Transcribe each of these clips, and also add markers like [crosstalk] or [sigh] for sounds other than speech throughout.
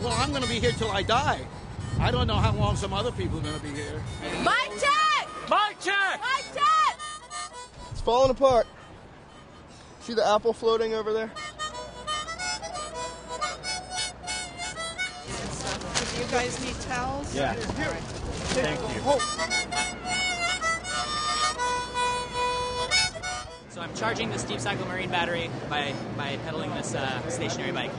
Well, I'm going to be here till I die. I don't know how long some other people are going to be here. Mic check! Mic check! Mic check! It's falling apart. See the apple floating over there? Do you guys need towels? Yeah. Here. Thank you. So I'm charging the Deep Cycle Marine battery by, by pedaling this uh, stationary bike.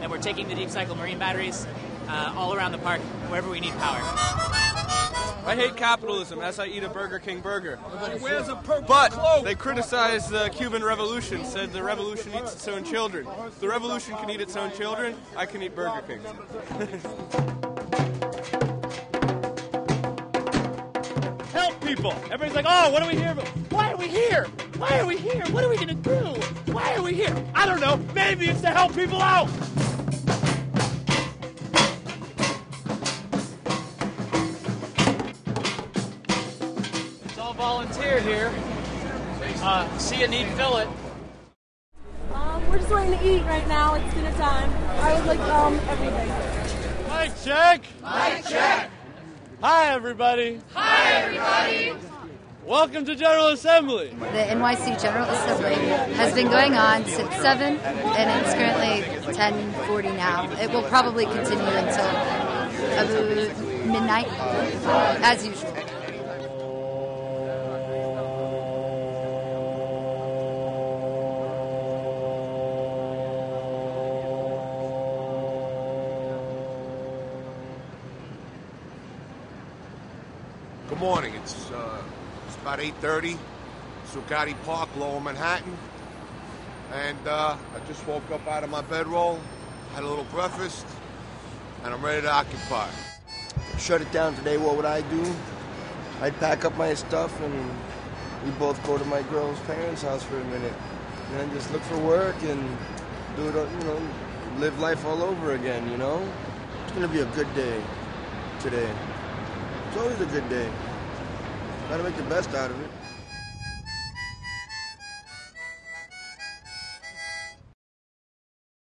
And we're taking the Deep Cycle Marine batteries uh, all around the park, wherever we need power. I hate capitalism as I eat a Burger King burger. Wears a purple But cloak. they criticize the Cuban Revolution, said the revolution eats its own children. If the revolution can eat its own children, I can eat Burger King. [laughs] help people. Everybody's like, oh, what are we here for? Why are we here? Why are we here? What are we going to do? Why are we here? I don't know. Maybe it's to help people out. Volunteer here. Uh, see a need, fill it. Um, we're just waiting to eat right now. It's dinner time. I would like um everything. Mic check. Mic check. Hi, everybody. Hi, everybody. Welcome to General Assembly. The NYC General Assembly has been going on since 7 and it's currently 10:40 now. It will probably continue until uh, midnight as usual. Good morning. It's uh, it's about 8:30. Zuccotti Park, Lower Manhattan, and uh, I just woke up out of my bedroll, had a little breakfast, and I'm ready to occupy. Shut it down today, what would I do? I'd pack up my stuff and we both go to my girl's parents' house for a minute. And then just look for work and do it, you know, live life all over again, you know? It's gonna be a good day today. It's always a good day. Gotta make the best out of it.